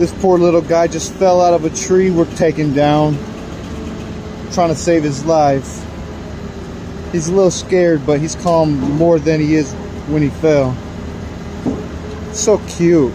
This poor little guy just fell out of a tree. We're taking down, trying to save his life. He's a little scared, but he's calm more than he is when he fell. So cute.